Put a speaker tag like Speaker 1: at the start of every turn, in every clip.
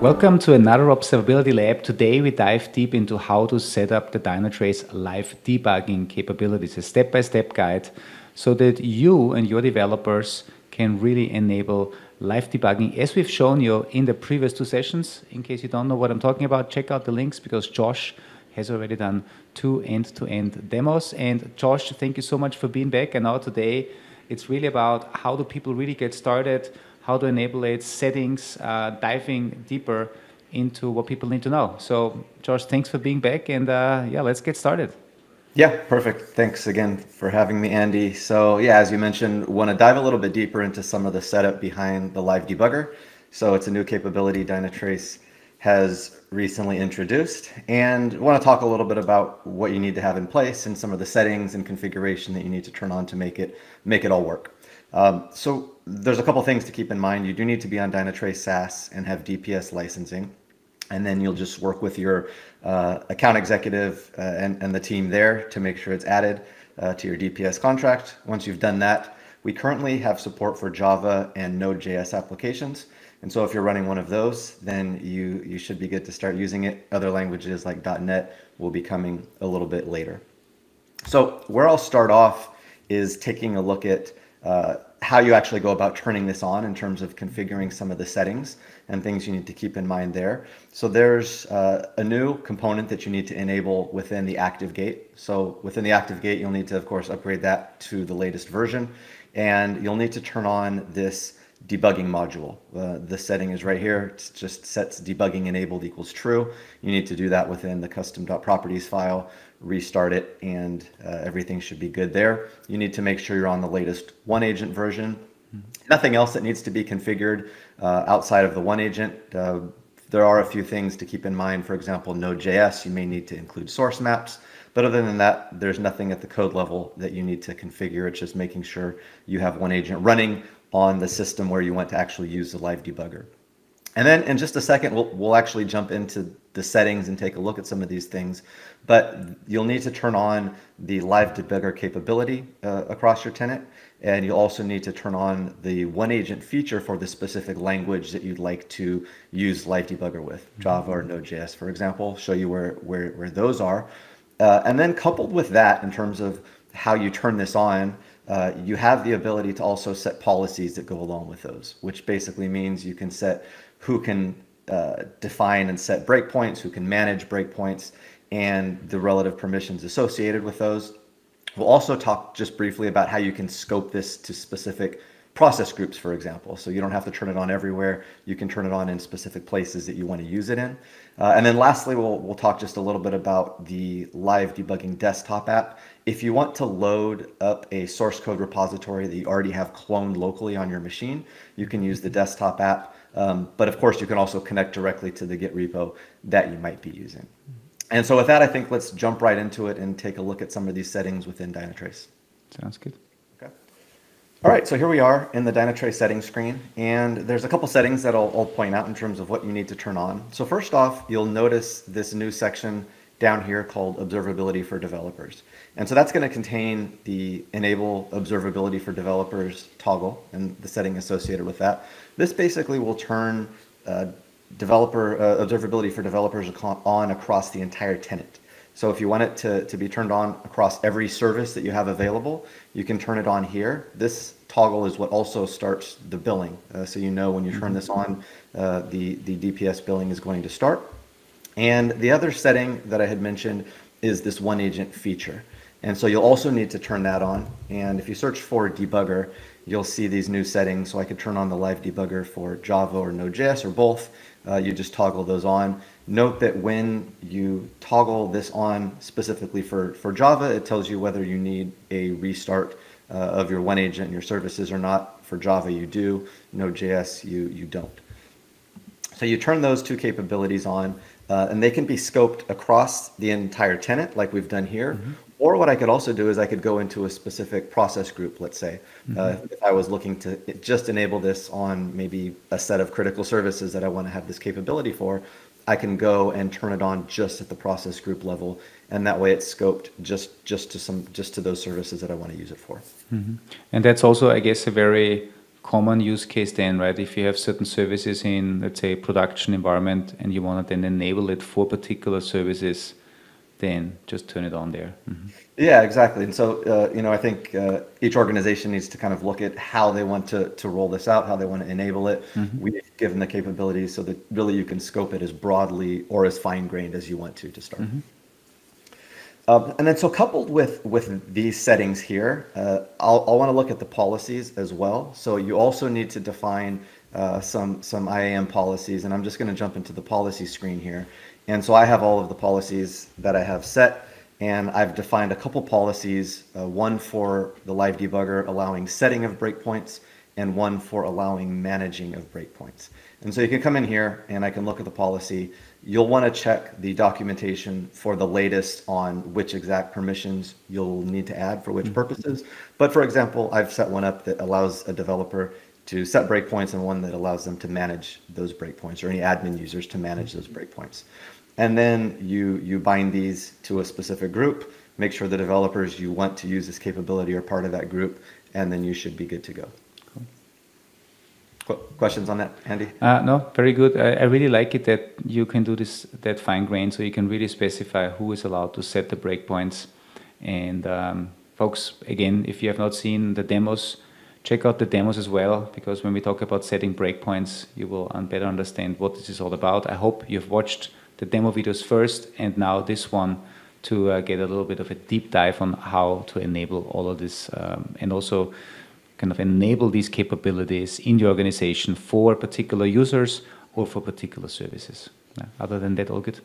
Speaker 1: Welcome to another Observability Lab. Today we dive deep into how to set up the Dynatrace live debugging capabilities, a step-by-step guide so that you and your developers can really enable live debugging as we've shown you in the previous two sessions. In case you don't know what I'm talking about, check out the links because Josh has already done two end-to-end demos. And Josh, thank you so much for being back. And now today it's really about how do people really get started, how to enable its settings, uh, diving deeper into what people need to know. So, Josh, thanks for being back, and uh, yeah, let's get started.
Speaker 2: Yeah, perfect. Thanks again for having me, Andy. So, yeah, as you mentioned, want to dive a little bit deeper into some of the setup behind the live debugger. So, it's a new capability Dynatrace has recently introduced, and want to talk a little bit about what you need to have in place and some of the settings and configuration that you need to turn on to make it make it all work. Um, so there's a couple things to keep in mind. You do need to be on Dynatrace SaaS and have DPS licensing. And then you'll just work with your uh, account executive uh, and, and the team there to make sure it's added uh, to your DPS contract. Once you've done that, we currently have support for Java and Node.js applications. And so if you're running one of those, then you, you should be good to start using it. Other languages like .NET will be coming a little bit later. So where I'll start off is taking a look at uh, how you actually go about turning this on in terms of configuring some of the settings and things you need to keep in mind there. So there's uh, a new component that you need to enable within the ActiveGate. So within the ActiveGate, you'll need to, of course, upgrade that to the latest version. And you'll need to turn on this debugging module. Uh, the setting is right here. It just sets debugging enabled equals true. You need to do that within the custom.properties file restart it, and uh, everything should be good there. You need to make sure you're on the latest OneAgent version. Mm-hmm. Nothing else that needs to be configured uh, outside of the OneAgent. Uh, there are a few things to keep in mind. For example, Node.js, you may need to include source maps. But other than that, there's nothing at the code level that you need to configure. It's just making sure you have OneAgent running on the system where you want to actually use the live debugger. And then in just a second, we'll, we'll actually jump into the settings and take a look at some of these things. But you'll need to turn on the live debugger capability uh, across your tenant. And you'll also need to turn on the OneAgent feature for the specific language that you'd like to use live debugger with, mm-hmm. Java or Node.js, for example, show you where, where, where those are. Uh, and then coupled with that, in terms of how you turn this on, uh, you have the ability to also set policies that go along with those, which basically means you can set who can uh, define and set breakpoints, who can manage breakpoints, and the relative permissions associated with those. We'll also talk just briefly about how you can scope this to specific process groups, for example. So you don't have to turn it on everywhere. You can turn it on in specific places that you want to use it in. Uh, and then lastly, we'll, we'll talk just a little bit about the live debugging desktop app. If you want to load up a source code repository that you already have cloned locally on your machine, you can use the desktop app. Um, but of course, you can also connect directly to the Git repo that you might be using. And so with that, I think let's jump right into it and take a look at some of these settings within Dynatrace.
Speaker 1: Sounds good.
Speaker 2: Okay. All right, so here we are in the Dynatrace settings screen, and there's a couple settings that I'll, I'll point out in terms of what you need to turn on. So first off, you'll notice this new section down here called Observability for Developers. And so that's going to contain the Enable Observability for Developers toggle and the setting associated with that. This basically will turn uh, developer uh, observability for developers on across the entire tenant. So if you want it to, to be turned on across every service that you have available, you can turn it on here. This toggle is what also starts the billing. Uh, so you know when you turn this on, uh, the, the DPS billing is going to start. And the other setting that I had mentioned is this OneAgent feature. And so you'll also need to turn that on. And if you search for debugger, you'll see these new settings. So I could turn on the live debugger for Java or Node.js or both. Uh, you just toggle those on. Note that when you toggle this on specifically for, for Java, it tells you whether you need a restart uh, of your OneAgent and your services or not. For Java, you do. Node.js, you, you don't. So you turn those two capabilities on. Uh, and they can be scoped across the entire tenant like we've done here. Mm-hmm. Or what I could also do is I could go into a specific process group, let's say. Mm-hmm. Uh, if I was looking to just enable this on maybe a set of critical services that I want to have this capability for, I can go and turn it on just at the process group level. And that way it's scoped just, just to some just to those services that I want to use it for.
Speaker 1: Mm-hmm. And that's also, I guess, a very common use case then, right? If you have certain services in, let's say, production environment and you want to then enable it for particular services, then just turn it on there. Mm-hmm.
Speaker 2: Yeah, exactly. And so, uh, you know, I think uh, each organization needs to kind of look at how they want to, to roll this out, how they want to enable it. Mm-hmm. We've given the capabilities so that really you can scope it as broadly or as fine grained as you want to to start. Mm-hmm. Um, and then so coupled with, with these settings here, uh, I'll, I'll want to look at the policies as well. So you also need to define uh, some, some IAM policies, and I'm just going to jump into the policy screen here. And so I have all of the policies that I have set, and I've defined a couple policies, uh, one for the live debugger allowing setting of breakpoints, and one for allowing managing of breakpoints. And so you can come in here and I can look at the policy. You'll want to check the documentation for the latest on which exact permissions you'll need to add for which mm-hmm. purposes. But for example, I've set one up that allows a developer to set breakpoints and one that allows them to manage those breakpoints or any admin users to manage those breakpoints. And then you, you bind these to a specific group, make sure the developers you want to use this capability are part of that group, and then you should be good to go. Questions on that, Andy?
Speaker 1: Uh, no, very good. I, I, really like it that you can do this that fine grain, so you can really specify who is allowed to set the breakpoints. And um, folks, again, if you have not seen the demos, check out the demos as well, because when we talk about setting breakpoints, you will better understand what this is all about. I hope you've watched the demo videos first, and now this one to uh, get a little bit of a deep dive on how to enable all of this, um, and also kind of enable these capabilities in the organization for particular users or for particular services. Yeah. Other than that, all good.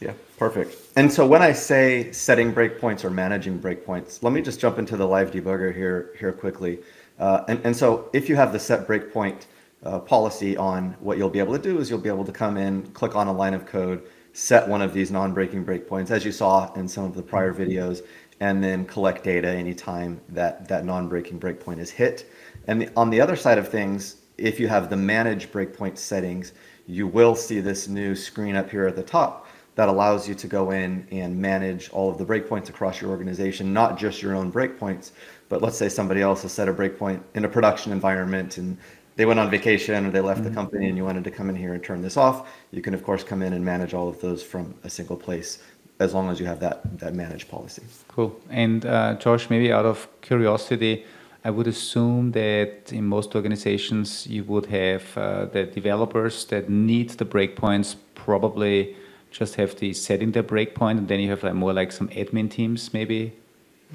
Speaker 2: Yeah, perfect. And so when I say setting breakpoints or managing breakpoints, let me just jump into the live debugger here here quickly. Uh, and, and so if you have the set breakpoint uh, policy on what you'll be able to do is you'll be able to come in, click on a line of code, set one of these non-breaking breakpoints, as you saw in some of the prior videos, and then collect data anytime that that non-breaking breakpoint is hit. And the, on the other side of things, if you have the manage breakpoint settings, you will see this new screen up here at the top that allows you to go in and manage all of the breakpoints across your organization, not just your own breakpoints, but let's say somebody else has set a breakpoint in a production environment and they went on vacation or they left mm-hmm. the company and you wanted to come in here and turn this off, you can of course come in and manage all of those from a single place as long as you have that that managed policy.
Speaker 1: Cool. And uh, Josh, maybe out of curiosity, I would assume that in most organizations you would have uh, the developers that need the breakpoints probably just have the setting the breakpoint, and then you have like more like some admin teams maybe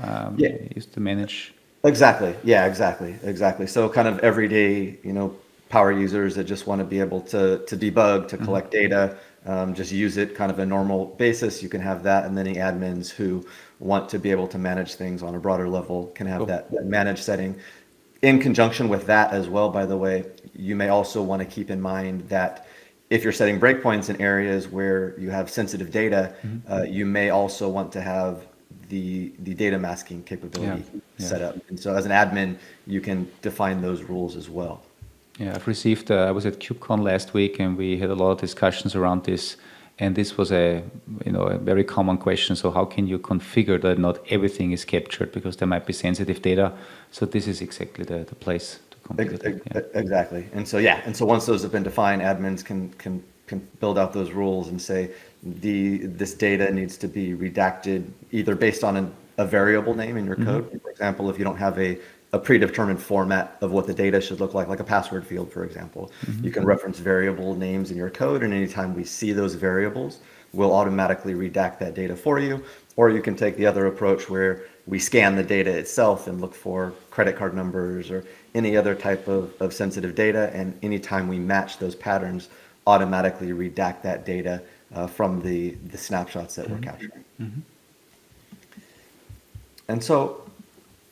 Speaker 1: um, yeah. used to manage.
Speaker 2: Exactly. Yeah. Exactly. Exactly. So kind of everyday, you know, power users that just want to be able to to debug, to mm-hmm. collect mm-hmm. data um, just use it kind of a normal basis. You can have that, and then the admins who want to be able to manage things on a broader level can have cool. that, that managed setting. In conjunction with that as well, by the way, you may also want to keep in mind that if you're setting breakpoints in areas where you have sensitive data, mm-hmm. uh, you may also want to have the the data masking capability yeah. Yeah. set up. And so as an admin, you can define those rules as well.
Speaker 1: Yeah, I've received. Uh, I was at KubeCon last week, and we had a lot of discussions around this. And this was a, you know, a very common question. So how can you configure that not everything is captured because there might be sensitive data? So this is exactly the, the place to configure
Speaker 2: Yeah. Exactly. And so yeah, and so once those have been defined, admins can can can build out those rules and say the this data needs to be redacted either based on an, a variable name in your mm-hmm. code. For example, if you don't have a a predetermined format of what the data should look like, like a password field, for example. Mm-hmm. You can reference variable names in your code, and anytime we see those variables, we'll automatically redact that data for you. Or you can take the other approach where we scan the data itself and look for credit card numbers or any other type of, of sensitive data. And anytime we match those patterns, automatically redact that data uh, from the, the snapshots that mm-hmm. we're capturing. Mm-hmm. And so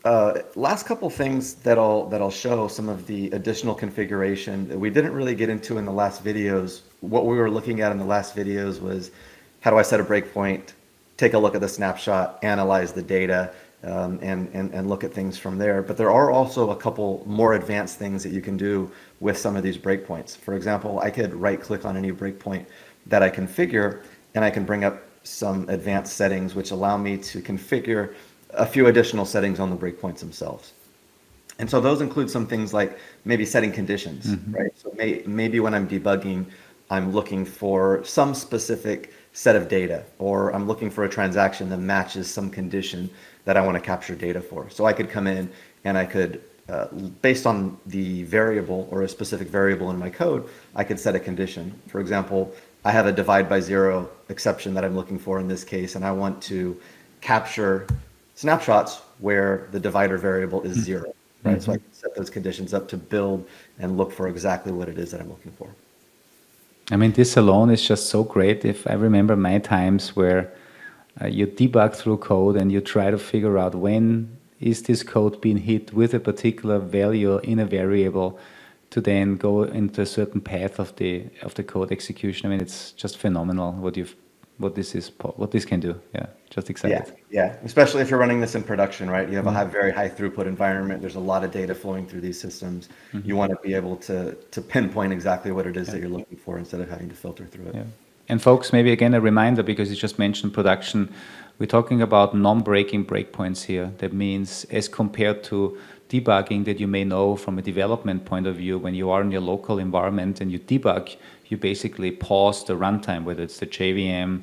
Speaker 2: uh, last couple things that I'll that I'll show some of the additional configuration that we didn't really get into in the last videos. What we were looking at in the last videos was how do I set a breakpoint, take a look at the snapshot, analyze the data, um, and, and and look at things from there. But there are also a couple more advanced things that you can do with some of these breakpoints. For example, I could right click on any breakpoint that I configure, and I can bring up some advanced settings which allow me to configure a few additional settings on the breakpoints themselves. And so those include some things like maybe setting conditions, mm-hmm. right? So may, maybe when I'm debugging, I'm looking for some specific set of data, or I'm looking for a transaction that matches some condition that I want to capture data for. So I could come in and I could, uh, based on the variable or a specific variable in my code, I could set a condition. For example, I have a divide by zero exception that I'm looking for in this case, and I want to capture snapshots where the divider variable is hmm. zero right? Mm-hmm. So I can set those conditions up to build and look for exactly what it is that I'm looking for.
Speaker 1: I mean, this alone is just so great. If I remember my times where uh, you debug through code and you try to figure out when is this code being hit with a particular value in a variable to then go into a certain path of the of the code execution. I mean, it's just phenomenal what you've what this is what this can do. Yeah, just excited.
Speaker 2: Yeah, yeah. Especially if you're running this in production, right? You have mm-hmm. a high, very high throughput environment. There's a lot of data flowing through these systems. Mm-hmm. You want to be able to to pinpoint exactly what it is yeah. that you're looking for instead of having to filter through it.
Speaker 1: Yeah. And folks, maybe again a reminder because you just mentioned production. We're talking about non-breaking breakpoints here. That means as compared to debugging that you may know from a development point of view when you are in your local environment and you debug you basically pause the runtime, whether it's the JVM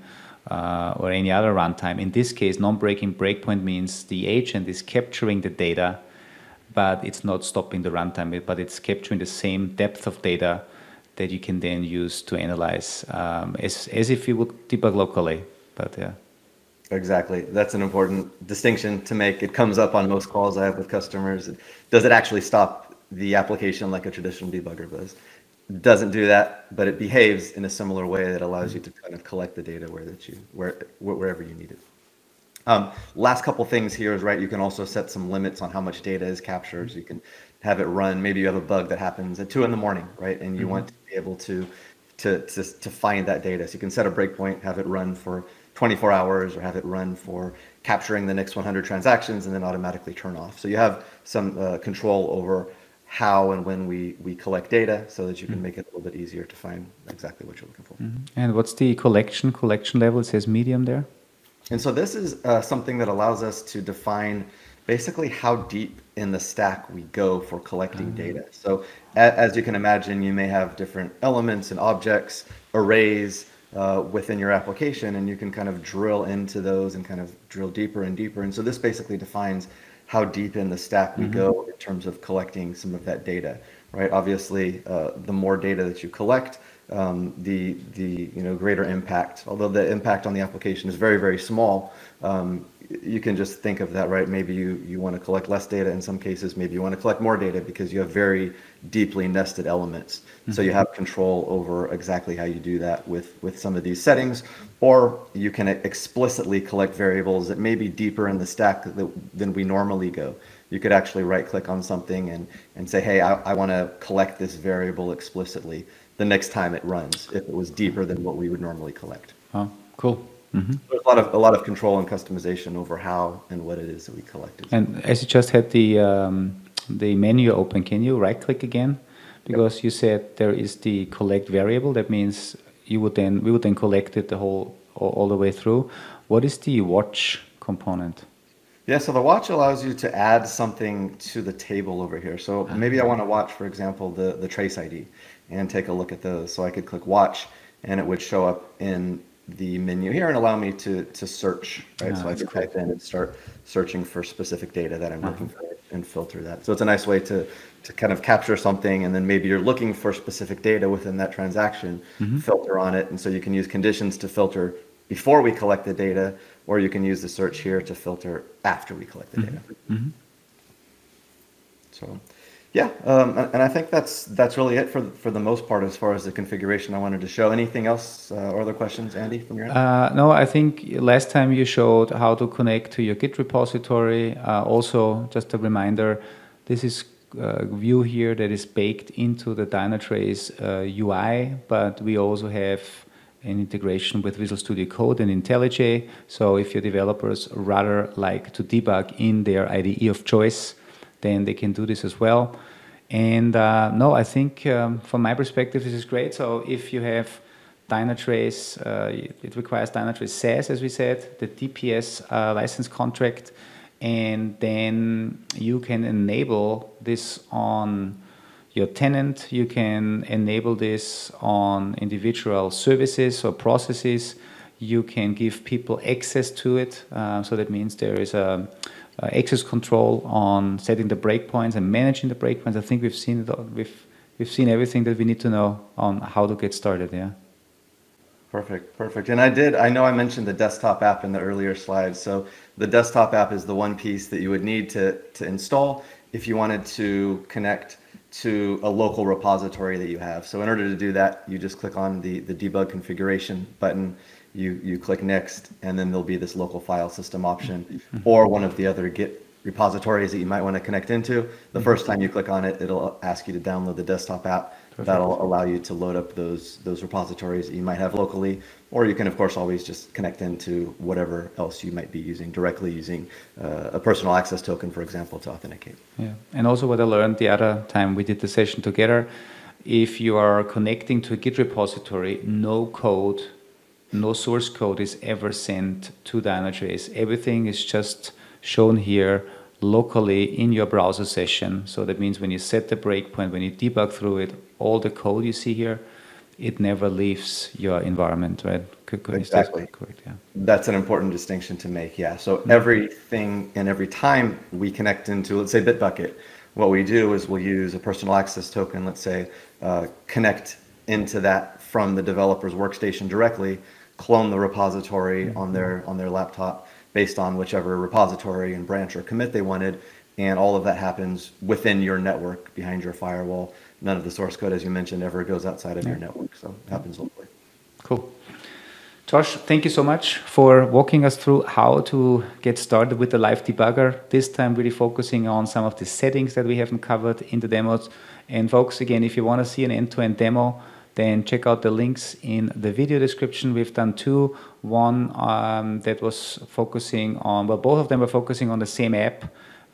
Speaker 1: uh, or any other runtime. In this case, non-breaking breakpoint means the agent is capturing the data, but it's not stopping the runtime, but it's capturing the same depth of data that you can then use to analyze um, as, as if you would debug locally. But yeah.
Speaker 2: Exactly. That's an important distinction to make. It comes up on most calls I have with customers. Does it actually stop the application like a traditional debugger does? Doesn't do that, but it behaves in a similar way that allows you to kind of collect the data where that you where wherever you need it. Um, last couple things here is right. You can also set some limits on how much data is captured. So you can have it run. Maybe you have a bug that happens at two in the morning, right? And you mm-hmm. want to be able to, to to to find that data. So you can set a breakpoint, have it run for 24 hours, or have it run for capturing the next 100 transactions, and then automatically turn off. So you have some uh, control over how and when we, we collect data so that you can mm-hmm. make it a little bit easier to find exactly what you're looking for.
Speaker 1: Mm-hmm. And what's the collection collection level? It says medium there.
Speaker 2: And so this is uh, something that allows us to define basically how deep in the stack we go for collecting mm-hmm. data. So a- as you can imagine, you may have different elements and objects, arrays uh, within your application, and you can kind of drill into those and kind of drill deeper and deeper. And so this basically defines how deep in the stack we mm-hmm. go in terms of collecting some of that data, right? Obviously, uh, the more data that you collect, um, the the you know greater impact. Although the impact on the application is very very small, um, you can just think of that, right? Maybe you, you want to collect less data in some cases, maybe you want to collect more data because you have very deeply nested elements. Mm-hmm. So you mm-hmm. have control over exactly how you do that with, with some of these settings, or you can explicitly collect variables that may be deeper in the stack than we normally go. You could actually right click on something and, and say, hey, I, I want to collect this variable explicitly the next time it runs if it was deeper than what we would normally collect.
Speaker 1: Oh, cool.
Speaker 2: Mm-hmm. There's a lot of a lot of control and customization over how and what it is that we collect.
Speaker 1: And as you just had the um, the menu open, can you right click again? Because yep. you said there is the collect variable. That means you would then we would then collect it the whole all, all the way through. What is the watch component?
Speaker 2: Yeah, so the watch allows you to add something to the table over here. So ah. maybe I want to watch, for example, the the trace ID and take a look at those. So I could click watch, and it would show up in the menu here and allow me to to search, right? Oh, so I could cool. type in and start searching for specific data that I'm uh-huh. looking for and filter that. So it's a nice way to to kind of capture something and then maybe you're looking for specific data within that transaction, mm-hmm. filter on it. And so you can use conditions to filter before we collect the data, or you can use the search here to filter after we collect the mm-hmm. data. Mm-hmm. So yeah, um, and I think that's that's really it for for the most part as far as the configuration I wanted to show. Anything else uh, or other questions, Andy, from your end?
Speaker 1: Uh, no, I think last time you showed how to connect to your Git repository. Uh, also, just a reminder, this is a uh, view here that is baked into the Dynatrace UI, uh, but we also have an integration with Visual Studio Code and IntelliJ. So if your developers rather like to debug in their IDE of choice then they can do this as well. And uh, no, I think um, from my perspective, this is great. So if you have Dynatrace, uh, it requires Dynatrace SaaS, as we said, the DPS uh, license contract, and then you can enable this on your tenant. You can enable this on individual services or processes. You can give people access to it. Uh, so that means there is a, a, access control on setting the breakpoints and managing the breakpoints. I think we've seen it. We've we've seen everything that we need to know on how to get started. Yeah.
Speaker 2: Perfect, perfect. And I did, I know I mentioned the desktop app in the earlier slides. So the desktop app is the one piece that you would need to, to install if you wanted to connect to a local repository that you have. So in order to do that, you just click on the, the debug configuration button, you, you click next, and then there'll be this local file system option or one of the other Git repositories that you might want to connect into. The mm-hmm. first time you click on it, it'll ask you to download the desktop app Perfect. That'll allow you to load up those those repositories that you might have locally, or you can of course always just connect into whatever else you might be using directly using uh, a personal access token, for example, to authenticate.
Speaker 1: Yeah, and also what I learned the other time we did the session together, if you are connecting to a Git repository, no code, no source code is ever sent to Dynatrace. Everything is just shown here locally in your browser session. So that means when you set the breakpoint, when you debug through it, all the code you see here, it never leaves your environment, right?
Speaker 2: exactly. Correct, yeah. That's an important distinction to make, yeah. So everything and every time we connect into, let's say, Bitbucket, what we do is we'll use a personal access token, let's say, uh, connect into that from the developer's workstation directly, clone the repository mm-hmm. on their on their laptop based on whichever repository and branch or commit they wanted, and all of that happens within your network behind your firewall none of the source code, as you mentioned, ever goes outside of yeah. your network. So it happens locally.
Speaker 1: Cool. Josh, thank you so much for walking us through how to get started with the live debugger. This time, really focusing on some of the settings that we haven't covered in the demos. And, folks, again, if you want to see an end to end demo, then check out the links in the video description. We've done two. One um, that was focusing on, well, both of them were focusing on the same app.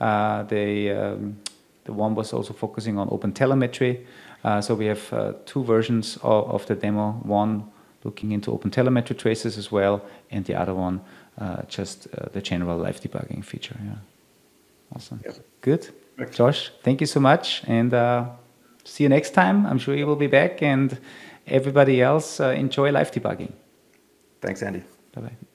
Speaker 1: Uh, the um, the one was also focusing on OpenTelemetry. Uh, so we have uh, two versions of, of, the demo. One looking into OpenTelemetry traces as well, and the other one uh, just uh, the general live debugging feature. Yeah, awesome. Yep. Good, Josh. Thank you so much, and uh, see you next time. I'm sure you will be back, and everybody else uh, enjoy live debugging.
Speaker 2: Thanks, Andy.
Speaker 1: Bye bye.